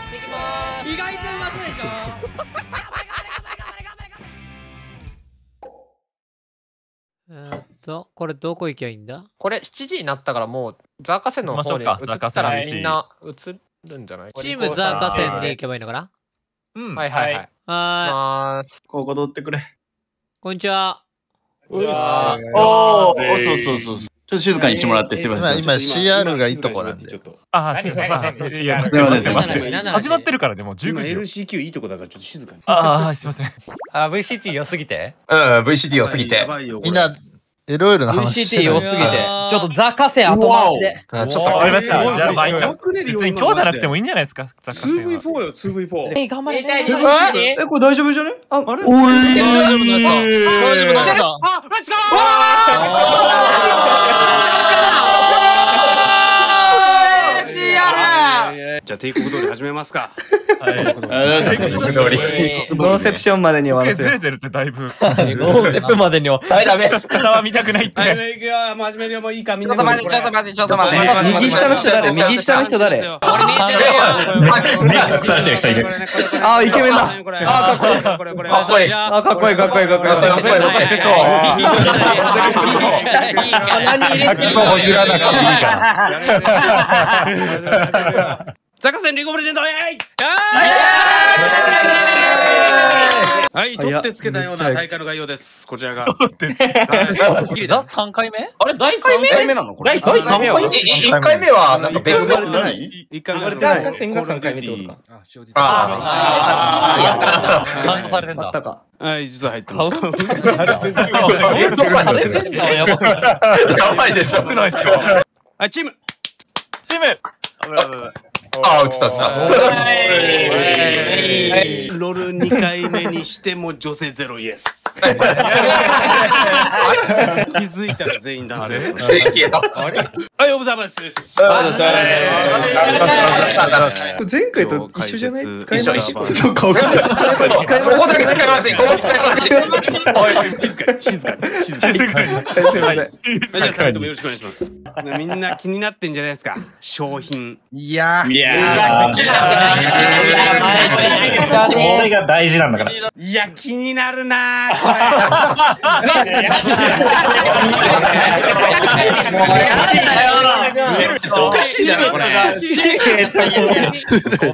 やっていきます意外とうまそうでしょえーっとこれどこ行きゃいいんだこれ7時になったからもうザーカセンの方に移ったらみんな移るんじゃないチームザーカセンで行けばいいのかなうんはいはいはい。はまーす。ここ取ってくれ。こんにちはじゃあおお、全員そうそうそうそう。ちょっと静かにしてもらってすみません。今 CR がいいとこなんで。あ、すいません。すいません始まってるからでも今19時よ。LCQ いいとこだからちょっと静かに。ああ、すいません。あ、VCT 良すぎてうん、VCD を過ぎて。やばいよこれみんな、話して VCT 良ないすぎて。ちょっとザ・カセ後回しで。うんちょっと、わかりました。じゃあ、まあ、別に今日じゃなくてもいいんじゃないですか。ザッカー戦は 2V4 よ 2V4。え、頑張れね。えこれ大丈夫じゃね？ああれ？大丈夫なやつだ。大丈夫なやつだ。あレッツゴー帝国通り始めますか。通り。ノンセプションまでに終わらせよずれてるってだいぶ。ノーセプまでには。ダメダメ。下は見たくないっはい、て。行くよ。もう始めるよ。もういいか、みんな。ちょっと待って、ちょっと待って、ちょっと待って。右下の人誰右下の人誰？俺見えてるよ目隠されてる人いる。あーイケメンだあ、かっこいい。これこれ。かっこいい。あ、かっこいいかっこいいかっこいい。かっこいいかっこいいいいから何入れてもうじらなくていいから。ザカセンリンゴプレゼントイエイはい、取ってつけたような大会の概要です。こちらが。ギリだ ?3 回目あれ、第3回目？なの？これ。第3回目？え、え、1回目はなんか別の？一回目ザカセンが3回目ってことか。あカウントされてんだ。はい、実は入ってます。カウントされてんのやばいあ。やばいでしょ。はい、チームチームあ、映った映った。ロール2回目にしても女性ゼロイエス。気づいたら全員男性。はい、オブザーバーです。前回と一緒じゃない？使い一緒一緒そう顔する。使いここだけ使いません。ここ使いません。静かに、静かに、静かに。すいません。はい、じゃよろしくお願いします。みんな気になってんじゃないですか？商品。いやいやこれが大事なんだから。いや、気になるなー、こおかしいじゃん、これ。れ。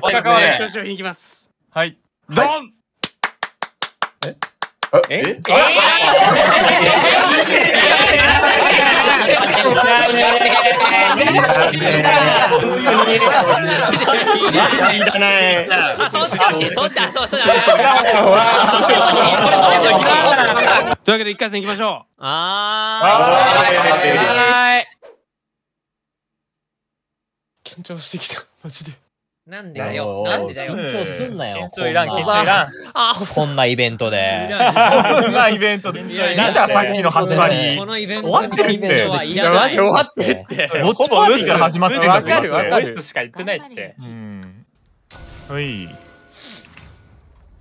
バカわる商品いきます。はい。ドンえ？というわけで、一回戦いきましょあ緊張してきた。マジで。ーなんでだよなんでだよ緊張すんなよ。緊張いらん、緊張いらん。あこんなイベントで。こんなイベントで。なんださっきの始まり。このイベン終わトってるイベントはいらない終わってって。ウォッチパーティーから始まってんだわかるわかるウエストしか言ってないって。うん。はい。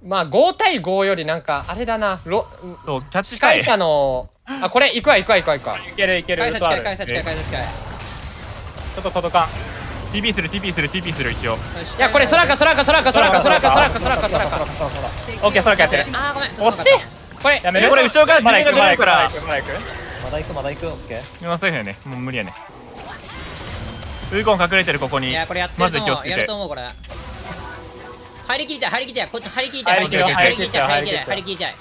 まあ5対5よりなんかあれだな。ロそう、キャッチ司したい会。者のあこれ行くわ行くわ行くわ行くわ。いけるいけ返さ近い返さ近い返さ近いちょっと届かん。TP する TP する TP する一応。いやこれ空か空か空か空か空か空か空か空か。オッケー、それ返せる。あーごめん惜しいこれやめるこれ後ろから自分が出るから。まだ行くまだ行くまだ行くオッケー。今セーフやね。もう無理やね。ウーコン隠れてるここに。いやこれやってまると思うやる。と思うこれ入りきりたい入りきりたいこっち入りきりたい入りきる入りたい入りきる入りきりたい入りきりたい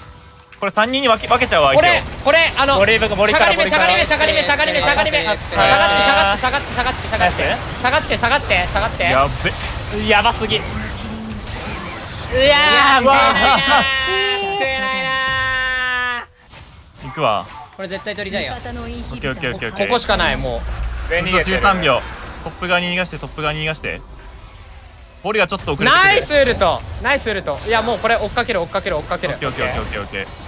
これ三人に分け分けちゃうわ。これこれあのボリーボリ下がり目下がり目下がり目下がり目下がり目下がって下がって下がって下がって下がって下がって下がってやっべ。やばすぎ。いなー救えないな行くわ。ーこれ絶対取りたいよオッケーオッケーオッケーオッケー。ここしかないも上に十三秒。トップ側に逃がしてトップ側に逃がして。ボリがちょっと遅れて。ナイスウルトナイスウルトいやもうこれ追っかける追っかける追っかけるオッケーオッケーオッケーオッケー。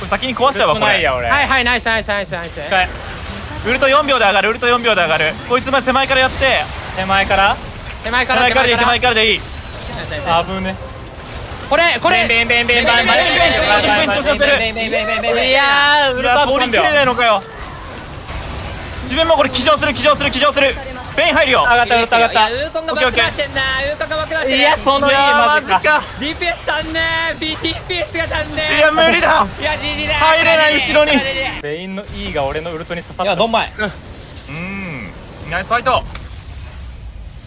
これ先に壊しちゃうわこれ。はいはいナイスナイスナイスナイス。ウルト4秒で上がるウルト4秒で上がる。こいつまで手前からやって。手前から？手前か手前からでいい手前から。でいい。あぶね。これこれ。ベンベンベンベンベンベンベンベンベンベン調子乗ってる。いやー、ウルトうわ通りきれないのかよ。自分もこれ騎乗する騎乗する騎乗するスペイン入るよ。上がった上がった上がった。いやウーソンがバックダウンしてんなウー。ソンがバックダウンしてるいやそのいいいやーマジか。DPS 足んねえ BTPS が足んねえいや無理だ。いや GG だ入れない後ろに。全員の E が俺のウルトに刺さったいやどんまいうん。ナイスファイト。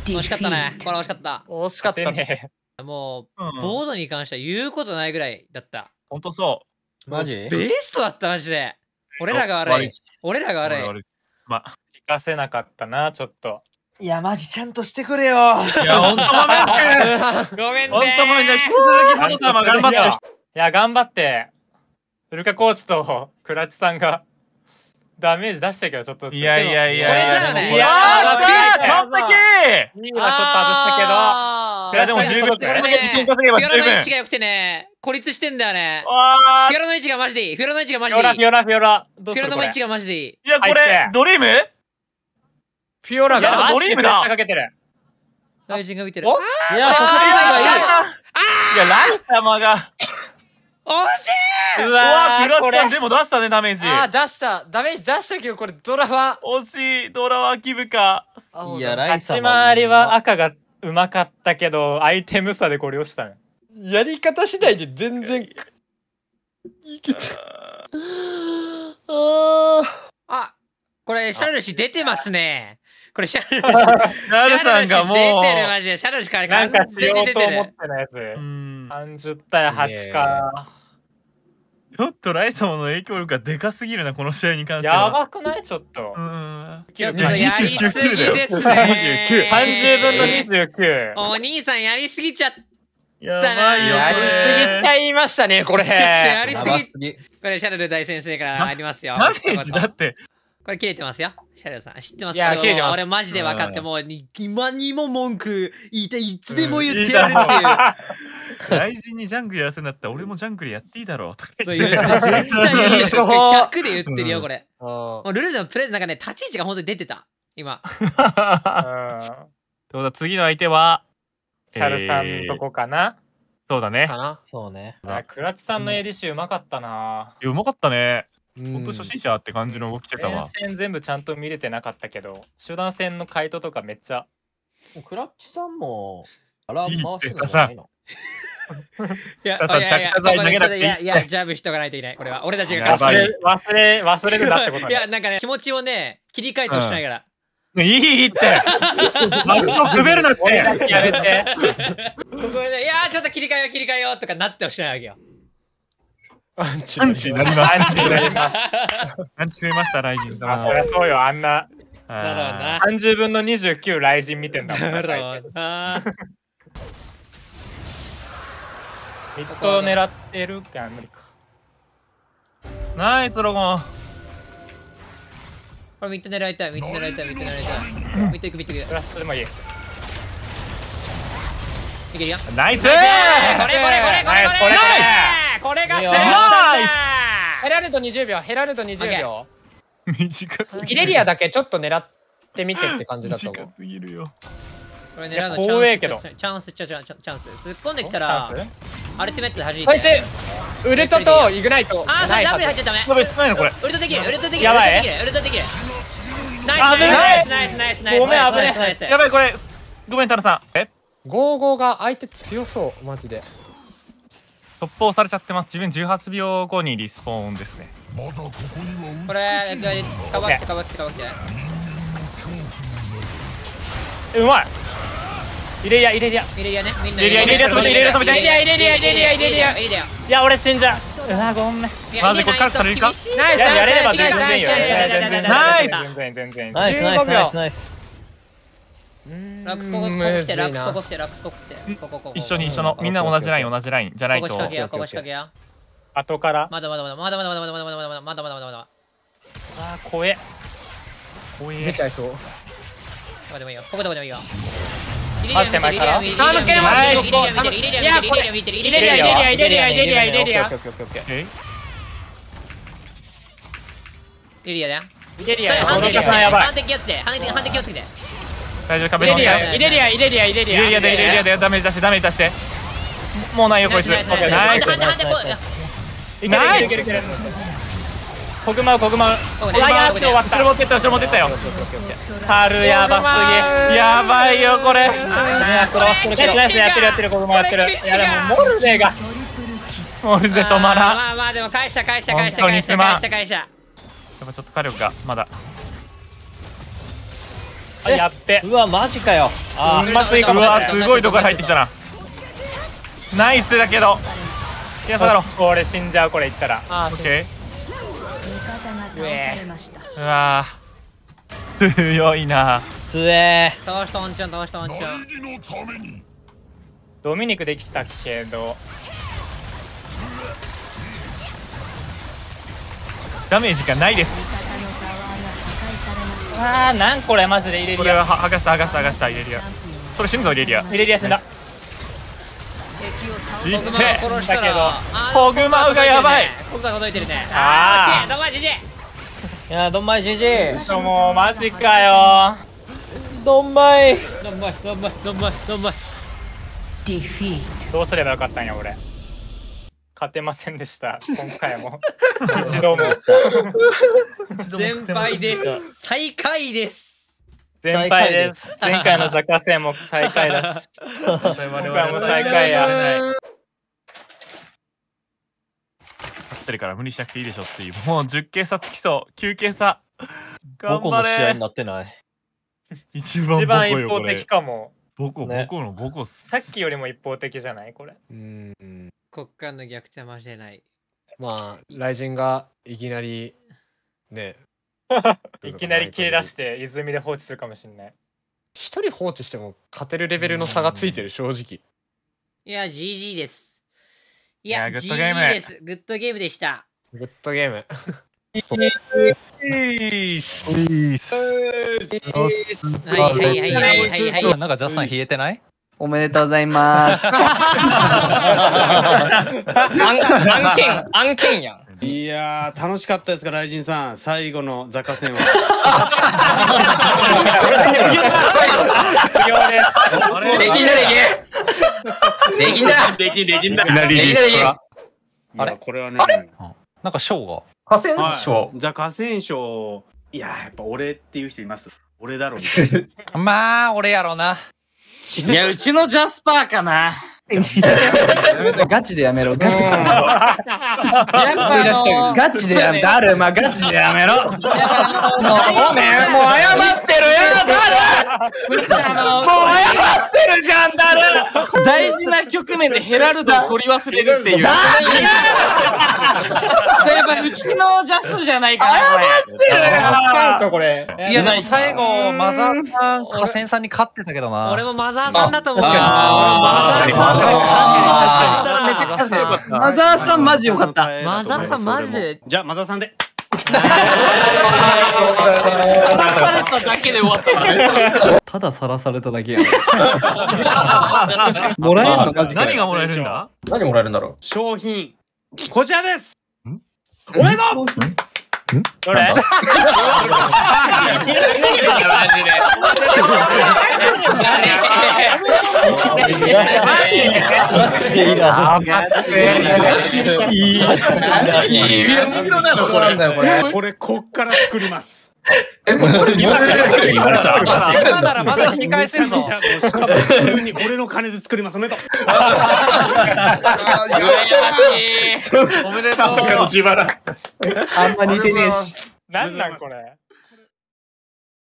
惜しかったね。これ惜しかった。惜しかった。ね。もう、うん。ボードに関しては言うことないぐらいだった。ほんとそマジ？ベストだったマジで。俺らが悪い。悪い。俺らが悪い。悪いまあ。行かせなかったなちょっと。いやマジちゃんとしてくれよ。いやほんとごめんねごめんね。ほんとごめんね引き続きフォト様頑張って。いや頑張って。ウルカコーチとクラチさんがダメージ出したけどちょっと。いやいやいやこれだよね。いやあー完璧。2位はちょっと外したけど。いやでもこれ10秒これね時間稼げばフィオラの位十分置が良くてね孤立してんだよね。わフィオラの位置がマジでいい。フィオラの位置がマフィオラジでいい。フフィオラフィオラ。どうするこれ？ィオラの位置がマジでいい。いやこ入れドリーム？フィオラがドリームだ。かけてる。大臣が見てる。おいやさすがにいいいやライ様が。惜しい。うわわクラッちゃんでも出したねダメージ。あー出した。ダメージ出したけどこれドラは惜しいドラはキブか。いやライ立ち回りは赤がうまかったけどアイテム差でこれをしたね。やり方次第で全然いけた。あこれシャルシ出てますねこれシャルシナルさんがもうシャルシ出てるマジで。シャルシからなんかし完全ようと思っに出てるてたやつ。うん。30対8か。ちょっとライ様の影響力がでかすぎるなこの試合に関してやはばくない？ちょっと。うん。ちょっとやりすぎです29ね30分の29お兄さんやりすぎちゃっやばいよやりすぎちゃいましたねこれ。ちょっとやりやすぎ。ばすぎ。これシャルル大先生からありますよ。ダメージ？だって。これ切れてますよシャルルさん知ってます？いや俺も切れてます。俺マジで分かってもうに今にも文句言いたいいつでも言ってやるっていう。大事にジャングルやらせんだったら俺もジャングルやっていいだろうとかそう言って絶対言う100で言ってるよこれ。ルルルのプレイなんかね立ち位置が本当に出てた。今。うん。ということは次の相手は？シャルさんとこかな？そうだね。かな？そうね。あクラチさんの ADC うまかったな。いやうまかったね。うんほんと初心者って感じの動きしてた連わ戦全部ちゃんと見れてなかったけど集団戦の回答とかめっちゃ。クラッチさんもアラーム回してたんじゃないの？いやい。やいやジャブしとかないといけない。これは。俺たちが忘れ忘れ忘れるなってことね。いやなんかね気持ちをね切り替えてほしくないから。いいって。マグロくべるなって。やめて。ここでねいやーちょっと切り替えよう切り替えようとかなってほしくないわけよアンチアンチになります。アンチになります。アンチ増えましたライジンあそりゃそうよあんな。だろうな。30分の29雷神見てんだもんだろうな。ミッド狙ってるか無理か。ナイスドラゴン。これミッド狙いたいミッド狙いたいミッド狙いたい。ミッド行くミッド行プラスでもいい。くいけるよ。ナイス！これこれこれこれこれナイスこれこれがしたよナイヘラルド20秒ヘラルド20秒。短すイレリアだけちょっと狙ってみてって感じだと思う。短すぎるよ。これ狙うのえけど。チャンスチャンスチャンスチャンス突っ込んできたらアルティメットで弾いて。こいつウルトとイグナイトあーそれダブル入っちゃダメ。やばい少ないのこれ。ウルトできるウルトできるやばいウルトできる。ナイス危ないナイスナイスナイスナイスごめんナイス危ないナイスやばいこれ。ごめんタラさん。え？55が相手強そうマジで突破されちゃってます。自分18秒後にリスポーンですね。これかばってかばってかばってうまいイレリアイレリアイレリアねみんなイレリアイレリア止めてイレリア止めてイレリアイレリアイレリアイレリアイレリアいや俺死んじゃううわごめんまずこっからされるかナイスやれれば全然いいよナイスナイスナイスナイスナイスナイス全然全然ナイスナイスナイスナイスラックスここここ来てラックスここ来てラックスここ来て。ここここ一緒に一緒のみんな同じライン同じライン。じゃないここと仕掛けようここ仕掛けよう後から。まだまだまだまだまだまだまだまだまだまだまだまだまだまだあー怖え。怖え。出ちゃいそう。ここでもいいよ。ここでもいいよ。マジ手前から？イレリア見てるイレリア見てるイレリア見てるイレリア見てるイレリア見てるイレリア見てるイレリアイレリアイレリアイレリアイレリアオッケーオッケーオッケーオッケーえイレリアだよ。イレリアそれ反反撃やつ撃やばい。反撃やつで反撃反撃やつで大丈夫イ壁の下レリアイレリアイレリアイレリアイレリアでイレリアでダメージ出してダメージ出して。もうないよこいつ。ナイスナイスナイスナイスナイス。いけるいけるいけるいけるコグマウコグマウ後ろ持ってった後ろ持ってったよ。春やばすやばいよこれ。ぎナイスやってるやってるコグマやってる。いやでもモルデが。モルで止まらん。まあまあでも返した返した返した返した返した。返したやっぱちょっと火力がまだあやっべ。うわマジかよ。あうますいかうもわすごいとこから入ってきたな。ナイスだけど。いやそうだろ俺死んじゃうこれ言ったら。オッケう。えーうわー。強いな。つえ。倒したおんちゃん倒したおんちゃんドミニクできたけどダメージがないですあーなんこれマジでイレこれはリアは剥がした剥がした剥がしたイレリアそれ死ぬぞイレリアイレリア死んだ。いっコグマを殺しただけどらコグマウがやばいコグマ届いてるね。あー。あー惜しいどこまで GG いやどんまいじじいもうマジかよどんまい。どんまいどんまいどんまいどんまい。どうすればよかったんや俺勝てませんでした。今回も。一度も。先輩です。最下位です。全敗です。前回のザカ戦も最下位だし。今回も最下位や。勝ってるから無理しなくていいでしょっていう。もう10計差つきそう。9計差頑僕張れも試合になってない。一番一番一方的かも。ボコね。ボコのボコさっきよりも一方的じゃない？これ。うんこっからの逆転はマジでない。まあ雷神がいきなり ねいきなり切れ出して泉で放置するかもしんない。一人放置しても勝てるレベルの差がついてる正直。いや GG です。いやいやグッドゲーム。GG です。グッドゲームでした。グッドゲーム。はいはいはいはいはいはい。なんかジャスさん冷えてない？おめでとうございます。案件案件やん。いやー楽しかったですか雷神さん。最後のザカ戦は。できんだできんできんだ。できんできんだできんだできんだ。あれ？これはね。なんかショーが？河川はい。賞じゃあ河川賞。いやーやっぱ俺っていう人います？俺だろみたいな。まあ俺やろないやうちのジャスパーかな ガチでやめろ、ガチで。やっぱあのガチでやめろ。ま、ガチでやめろ。もう謝ってるよ謝ってるじゃんダル大事な局面でヘラルドを取り忘れるっていう。やっぱうちのジャスじゃないかなこれなんかこれ。いやでも最後マザーさん河川さんに勝ってたけどな。俺もマザーさんだと思う。マザーさんが完めちゃくちゃ良かった。マザーさんマジ良かった。マザーさんマジで。じゃあマザーさんでただけで終わったたださらされただけやん。もらえんの？マジ。何がもらえるんだ？何もらえるんだろ商品。こちらです。おめでとうどれ。これこっから作ります えこれ言われた今ならまだ引き返せるぞ。しかも普通に俺の金で作りますおめでと う。おめでとう。あんま似てねえし。なんなんこれ？